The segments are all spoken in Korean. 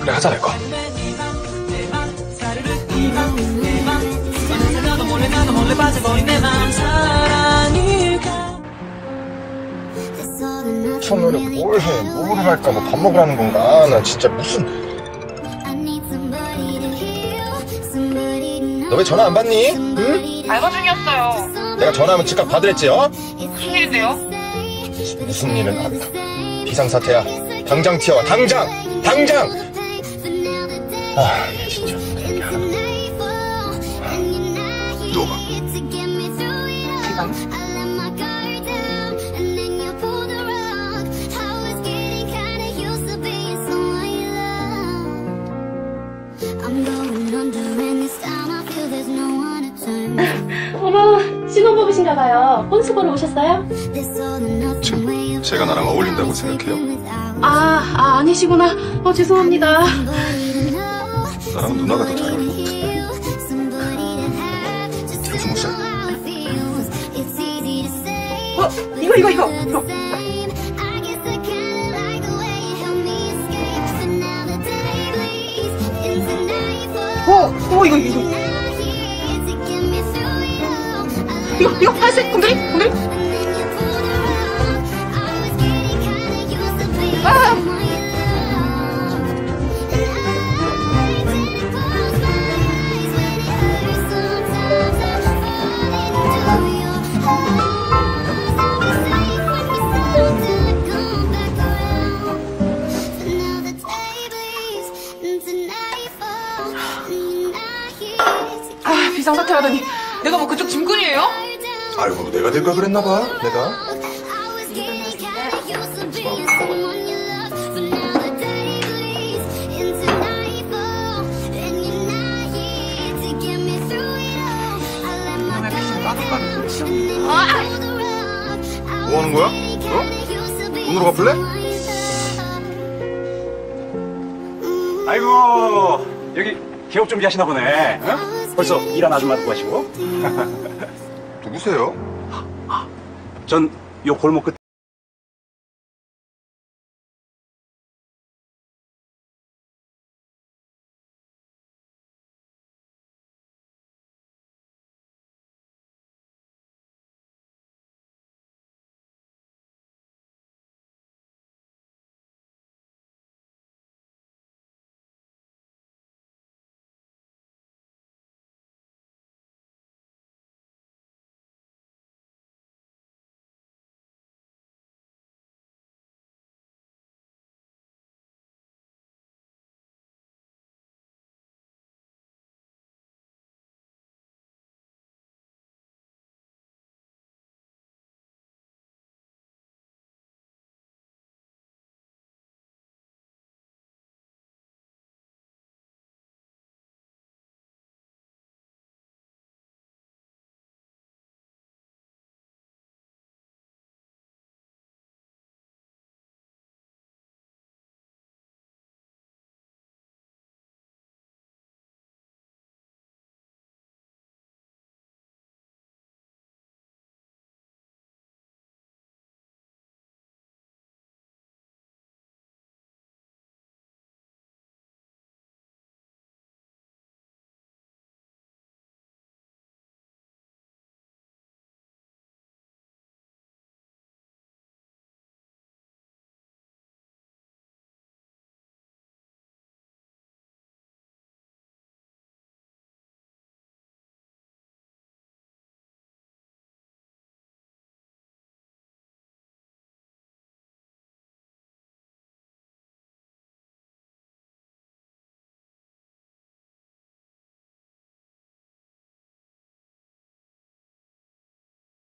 그래 하자 내 거. 처음에 뭘 해? 뭐를 할까? 뭐 밥 먹으라는 건가? 나 진짜 무슨 너 왜 전화 안 받니? 응? 알바 중이었어요. 내가 전화하면 즉각 받으랬지 어? 무슨 일인데요? 무슨 일은 알까? 비상사태야 당장 튀어와 당장! 당장! 아 진짜 turn to. 어머, 신혼부부신가 봐요. 혼수 보러 오셨어요? This 제가 나랑 어울린다고 생각해요? 아, 아 아니시구나. 어, 죄송합니다. 나랑 누나가 더 잘 어울릴 것 같은데 살. 어, 이거, 이거, 이거. 이거. 어, 어, 이거, 이거. 이거, 이거, 하얀색 공들이? 공들이? 비상사태라더니. 내가 뭐 그쪽 짐꾼이에요? 아이고 내가 될까 그랬나 봐 내가 뭐 하는 거야? 어? 돈으로 갚을래? 아이고 여기 개업 준비하시나 보네. 어? 벌써 일한 아줌마도 구하시고. 누구세요? 전 요 골목 끝.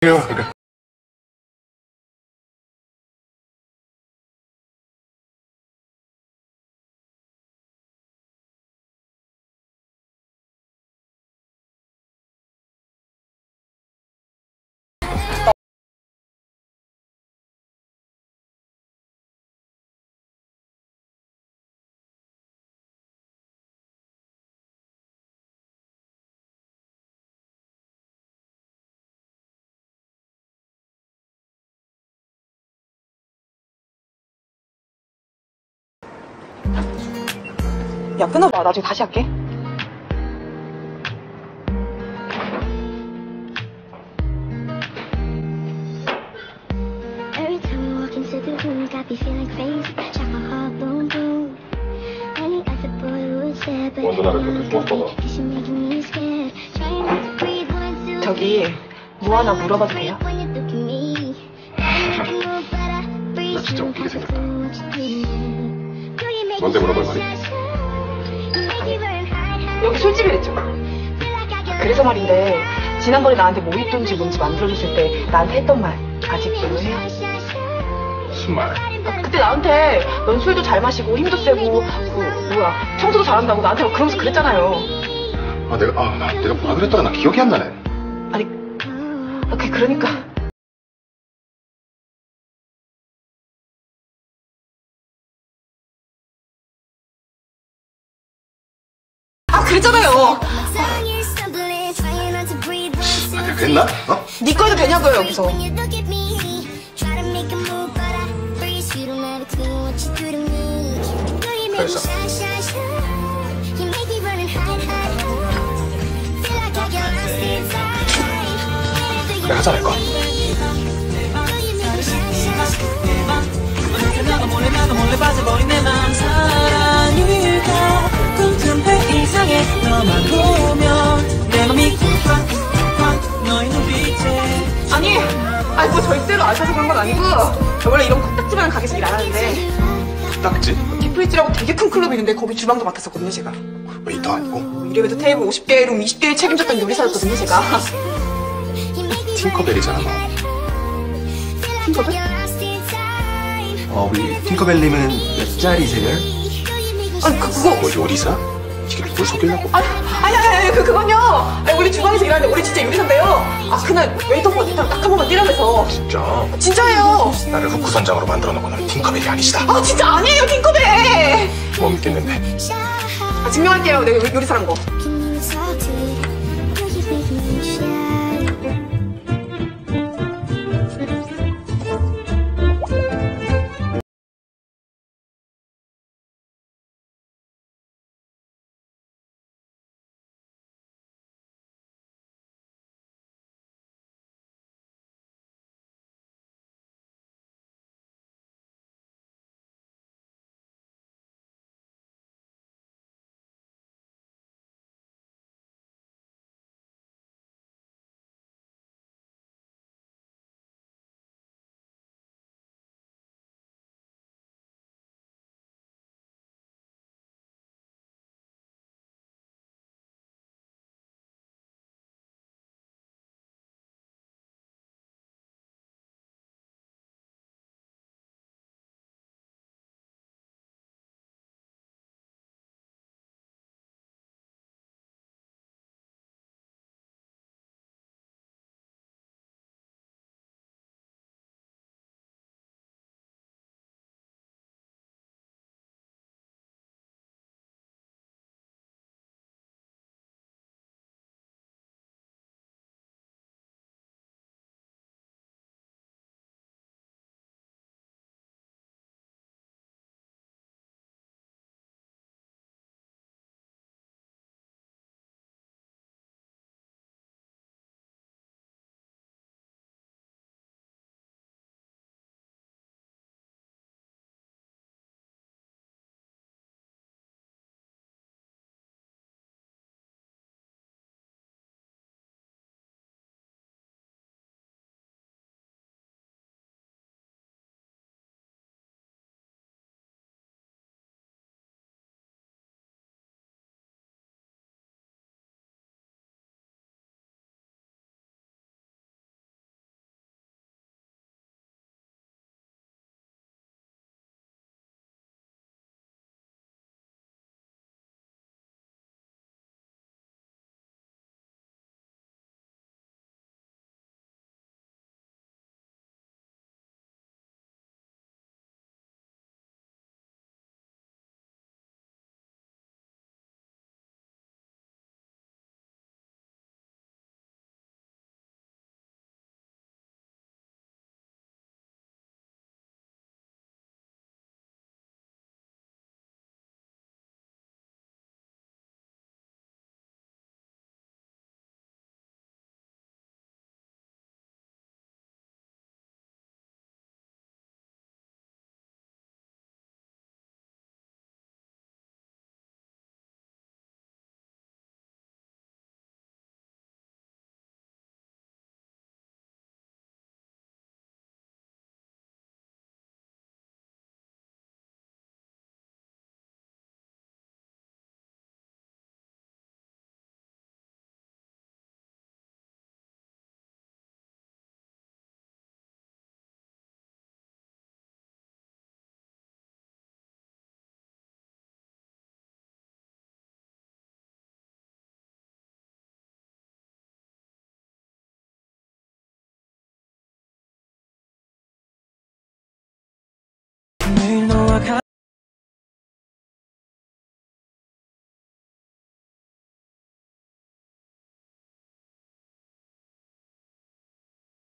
그 야, 끊어봐. 나중에 다시 할게. 저기, 뭐 하나 물어봐도 돼요? 나 진짜 웃기게 생겼다. 뭔데 물어볼 말이? 술집이랬죠? 그래서 말인데, 지난번에 나한테 모히또인지 뭔지 만들어줬을 때 나한테 했던 말 아직 기억해요? 무슨 말? 그때 나한테 넌 술도 잘 마시고 힘도 세고 그 뭐야 청소도 잘한다고 나한테 막 그러면서 그랬잖아요. 아 내가 아 나- 내가 뭐라 그랬더라 나 기억이 안 나네. 아니 아, 그 그러니까 그랬잖아요. 아 내가 그랬나? 어? 네 거도 되냐고요 여기서. 그래서? 그래 하자 할까? 몰래 나도 몰래 빠져버린 내 맘 사랑일까 궁금해 이상해 너만 보면 내 맘이 꽉꽉 너의 눈빛에 아니 아니 뭐 절대로 안 사서 그런 건 아니고 저 원래 이런 코딱지만 가게에서 일 안 하는데 딱지? 디프리지라고 되게 큰 클럽이 있는데 거기 주방도 맡았었거든요 제가. 웨이터 아니고? 이래봬도 테이블 50개, 룸 20개를 책임졌던 요리사였거든요 제가. 팅커벨이잖아 너. time. 어, 우리 팅커벨님은 몇 짜리세요? Me 아니 그 그거 뭐 요리사? 이게 누굴 속이려고? 아니, 아니, 아니, 아니, 그, 그건요. 아니, 우리 주방에서 일하는데 우리 진짜 요리사인데요. 아, 그날 웨이터가 일단 딱한 번만 뛰라면서. 진짜 진짜예요. 나를 후쿠 선장으로 만들어 놓고 너는 팅커벨이 아니시다. 아, 진짜 아니에요, 팅커벨. 못 믿겠는데. 아, 증명할게요. 내가 요- 요리사란 거.